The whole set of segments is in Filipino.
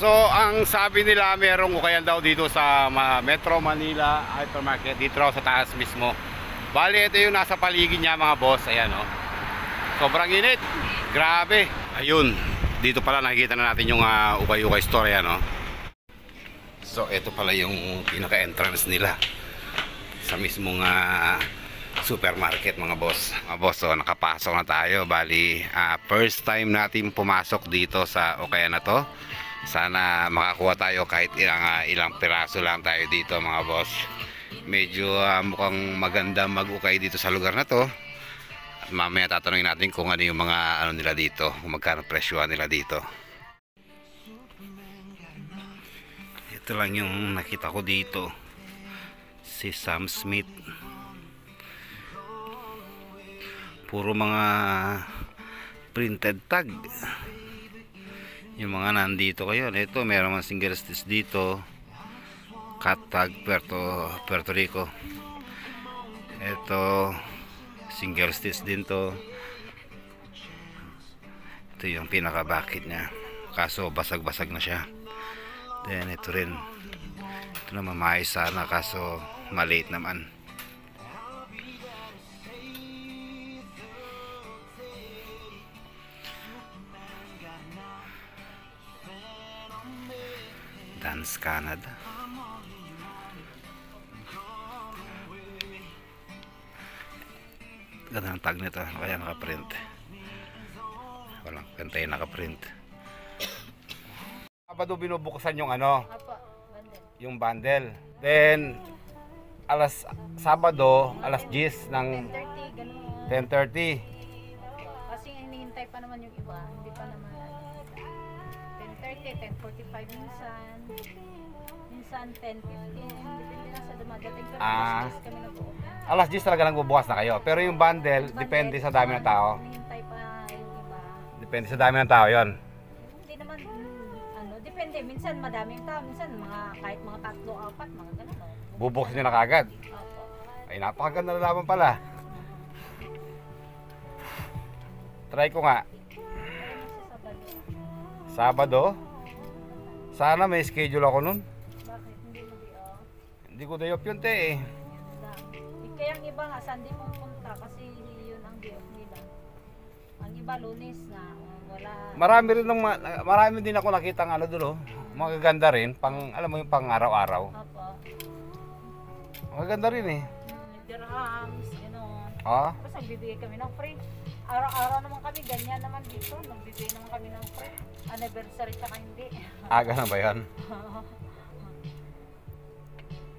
So, ang sabi nila, merong ukayan daw dito sa Metro Manila Hypermarket, dito sa taas mismo. Bali, ito yung nasa paligid niya mga boss. Ayan, oh. Sobrang init. Grabe. Ayun, dito pala nakikita na natin yung ah, ukay-ukay store, ayan, oh. So, ito pala yung pinaka-entrance nila sa mismong ah, supermarket mga boss. Mga boss, so nakapasok na tayo. Bali, ah, first time natin pumasok dito sa Okaya na to. Sana makakuha tayo kahit ilang, ah, ilang piraso lang tayo dito mga boss. Medyo ah, mukhang maganda mag-ukay dito sa lugar na to. At mamaya tatanungin natin kung ano yung mga ano nila dito, kung magkano presyo nila dito. Ito lang yung nakita ko dito. Si Sam Smith. Puro mga printed tag. Yung mga nandito kayo. Ito, meron mga single stitch dito. Cut tag Puerto, Puerto Rico. Ito, single stitch din to. Ito yung pinaka bakit niya. Kaso basag-basag na siya. Then ito rin. Ito naman maayos sana kaso maliit naman. Dance Canada. Ganda ng tag nito. Kaya nakaprint. Walang kantay nakaprint. Sabado binubuksan yung ano, Apo, bandel. yung bundle. Then, alas Sabado, alas 10 ng 10.30, 10.45 minsan. Minsan 10.15. Depende na sa dumadating. Pero Ah. alas 10 kami nag-open. Alas 10 talaga nagbubukas na kayo. Pero yung bundle, depende sa dami ng tao. Hinihintay pa yung iba. Depende sa dami ng tao yon. Hindi naman, ano, depende. Minsan madami yung tao. Minsan mga, kahit mga tatlo, apat, mga ganun. No? Bubuksan nyo na kagad. Opo. Ay, napakaganda na laban pala. Try ko nga. Sa Sabado. Sana may schedule ako nun. Bakit? Hindi mo di, oh. Hindi ko day off yun, te eh. Kaya ang iba nga, Sunday pumunta kasi yun ang day off nila. Ang iba, lunes na. Wala. Marami rin ng, ma- marami din ako nakita ng ano doon, oh. Magaganda rin, pang, alam mo yung pang araw-araw. Opo. Magaganda rin eh. Dirhams, gano'n. Ah, Tapos nagbibigay kami ng free. Araw-araw naman kami, ganyan naman dito. Nagbibigay naman kami ng free. Anniversary tsaka hindi. ah, ganun ba yan?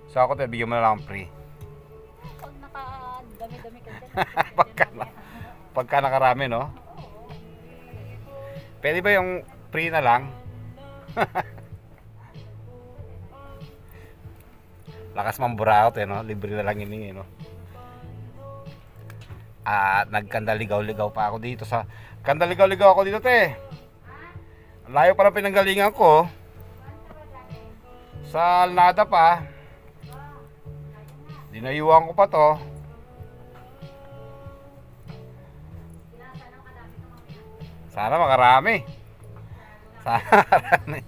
So ako, te, bigyan mo na lang ang free. Pag nakadami-dami ka dyan. Pagka na- Pagka nakarami, no? Pwede ba yung free na lang? Lakas mang buraot eh, no? Libre na lang ini, no? At nagkandaligaw-ligaw pa ako dito sa... Kandaligaw-ligaw ako dito, te. Layo pa ng pinanggalingan ko. Sa Alnada pa. Dinayuan ko pa to. Sana makarami. Sana makarami.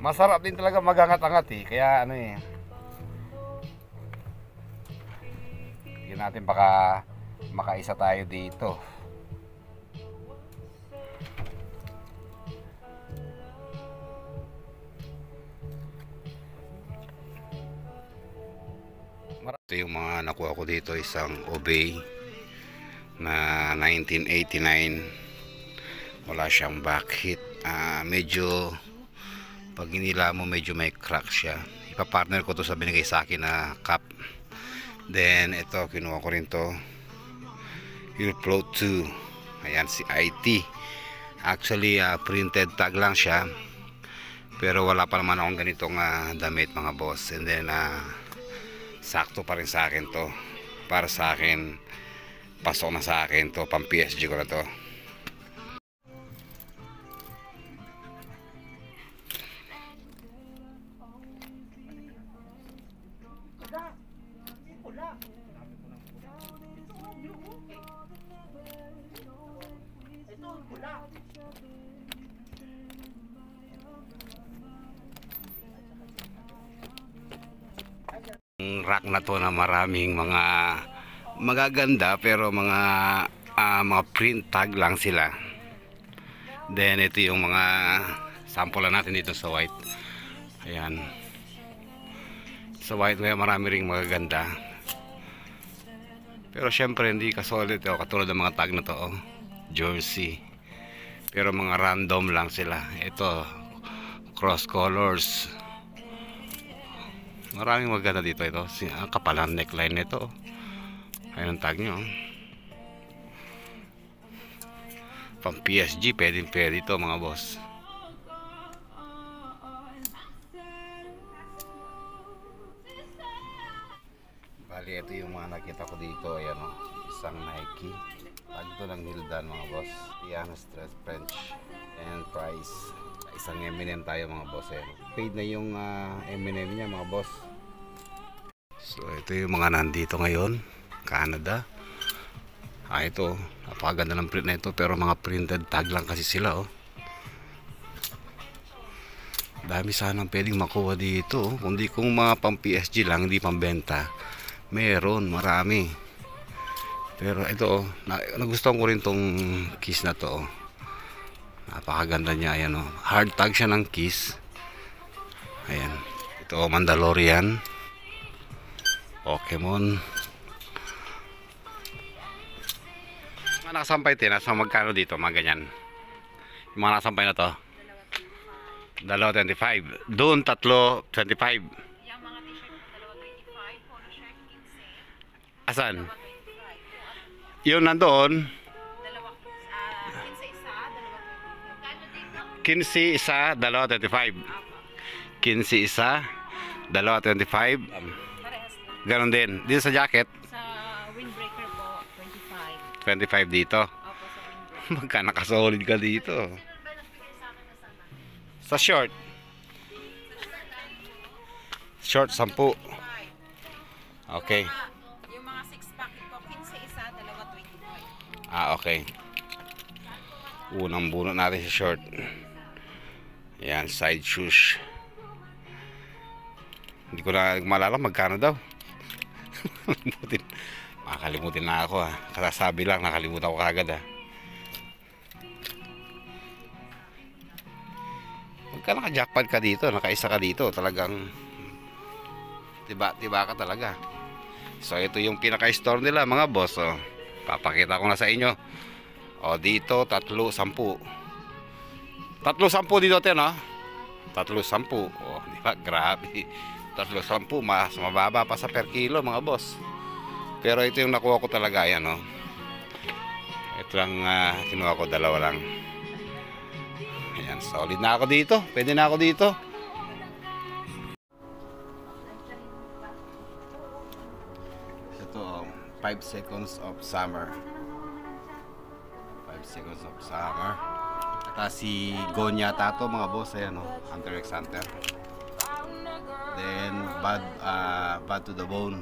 Masarap din talaga magangat-angat eh. Kaya ano eh. Hindi natin baka makaisa tayo dito. Ito yung mga nakuha ko dito isang Obey na 1989 wala siyang back hit. Ah, medyo pag inila mo medyo may crack siya. Ipapartner ko to sa binigay sa akin na cup then ito kinuha ko rin to. Pro 2 ayan si IT actually ah, printed tag lang siya. Pero wala pa naman akong ganitong ah, damit mga boss. And then ah, sakto pa rin sa akin to. Para sa akin pasok na sa akin to pang PSG ko na to rack na to na maraming mga magaganda pero mga ah, mga print tag lang sila. Then ito yung mga sample natin dito sa white. Ayan. Sa white may marami ring magaganda. Pero syempre hindi ka solid oh, katulad ng mga tag na to oh. Jersey. Pero mga random lang sila. Ito cross colors. Maraming maganda dito ito. Si, ang kapal ng neckline nito. Ayun ang tag nyo. Pang PSG, pwedeng pwede ito mga boss. Bali, ito yung mga nakita ko dito. Ayan o. Isang Nike. Tag to ng Hildan mga boss. Piano Stress French. And price. Isang M&M tayo mga boss. Eh. Paid na yung ah, M&M niya mga boss. So ito yung mga nandito ngayon. Canada. Ah ito. Napakaganda ng print na ito. Pero mga printed tag lang kasi sila oh. Dami sanang pwedeng makuha dito. oh. Kundi kung mga pang PSG lang, hindi pang benta. Meron, marami. Pero ito, oh, na, nagustuhan ko rin tong kiss na to. oh. Napakaganda niya, ayan oh. Hard tag siya ng kiss. Ayan. Ito, Mandalorian. Pokemon. Mga nakasampay din, nasa magkano dito, mga ganyan. Yung mga nakasampay na to. Dalawa 25. Doon tatlo 25. Yung mga t-shirt 15 isa, dalawa 25. 15 isa, dalawa 25. Parehas lang. Ganon din. Dito sa jacket, Sa windbreaker po, 25. 25 dito. Opo, sa. Magka nakasolid ka dito. Sa short. Short, 10. Okay. Ah, yung mga 6 pack ito, 15 isa, dalawa 25. Ah, okay. Unang bunot natin sa short. Yan, side shoes. Hindi ko na malala magkano daw. Makakalimutin na ako ha. Kasasabi lang, nakalimutan ko kagad ha. Pagka naka-jackpot ka dito, nakaisa ka dito, talagang tiba, tiba ka talaga. So ito yung pinaka-store nila mga boss. Oh. Papakita ko na sa inyo. O dito, tatlo, sampu. Tatlo, sampu dito ten, no? Tatlo, sampu. O, di ba? Grabe. Tatlo, sampu. Mas mababa pa sa per kilo, mga boss. Pero ito yung nakuha ko talaga, yan, no? Ito lang, ah, kinuha ko, dalawa lang. Ayan, solid na ako dito. Pwede na ako dito. Ito, 5 seconds of summer. 5 seconds of summer. At si Gonya Tato, mga boss, ayan o, Hunter x Hunter. Then, Bad, ah, Bad to the Bone.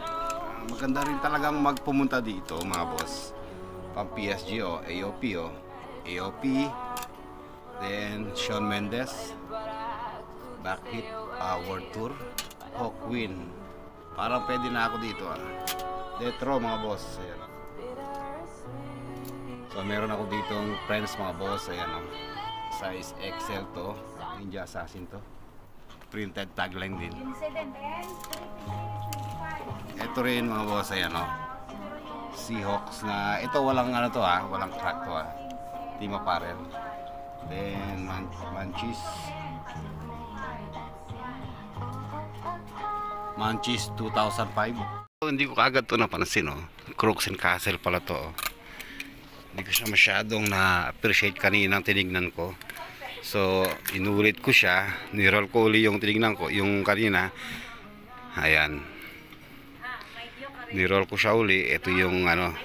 Ah, maganda rin talagang magpumunta dito, mga boss. Pang PSG o, AOP o. AOP. Then, Shawn Mendes. Backbeat uh, World Tour. Hawkwind. Parang pwede na ako dito ah. Detro mga boss. Ayan. So meron ako ditong friends mga boss. Ayan oh. Size XL to. Ninja Assassin to. Printed tagline din. 15 din, Ben. Ito rin mga boss. Ayan oh. Seahawks na ito walang ano to ah. Walang crack to ah. Team apparel. Then man Manchis. Manchis 2005. Hindi ko kagad to napansin, oh. Crooks and Castle pala to, oh. Hindi ko siya masyadong na-appreciate kaninang tinignan ko. So, inulit ko siya. Niroll ko uli yung tinignan ko. Yung kanina. Ayan. Niroll ko siya uli. Ito yung ano,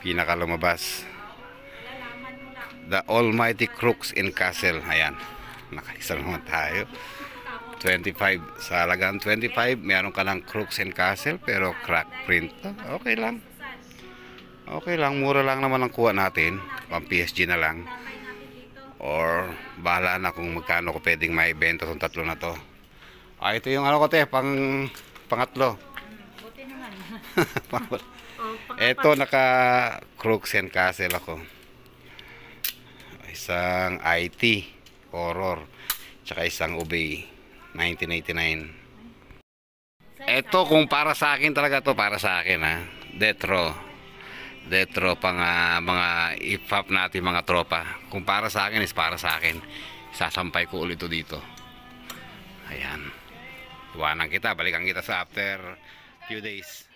pinakalumabas. The Almighty Crooks and Castle. Ayan. Nakaisa naman tayo. 25 sa halagang 25 meron ka ng Crooks and Castle pero crack print okay lang Okay lang, mura lang naman ang kuha natin. Pang PSG na lang. Or bahala na kung magkano ko pwedeng maibenta itong tatlo na to. Ah, ito yung ano ko te, pang pangatlo. Buti naman. Pang- oh, Ito naka Crooks and Castle ako. Isang IT horror tsaka isang Obey 1989. Ito kung para sa akin talaga to para sa akin ha. Detro. Detro pang ah, mga ipap natin mga tropa. Kung para sa akin is para sa akin. Sasampay ko ulit to dito. Ayan. Iwanan kita, balikan kita sa after few days.